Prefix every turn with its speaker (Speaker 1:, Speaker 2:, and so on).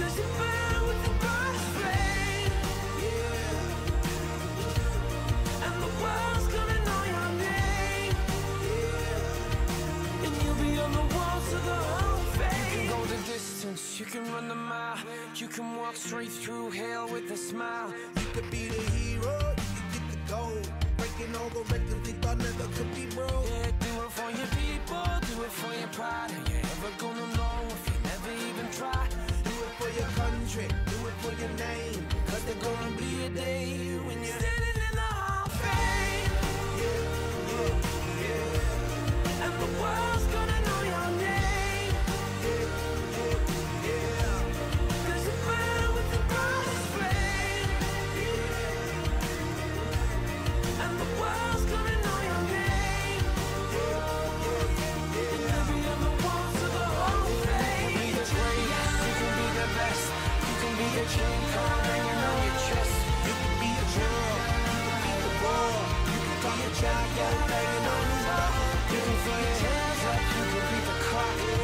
Speaker 1: You can go the distance, you can run the mile. You can walk straight through hell with a smile.
Speaker 2: You could be the hero, you could get the gold. Breaking all the records they thought never could be broke.
Speaker 1: Yeah, do it for your people, do it for your pride. And you're ever gonna know
Speaker 2: your
Speaker 1: clock, can't hands up, you can
Speaker 2: beat the
Speaker 1: clock.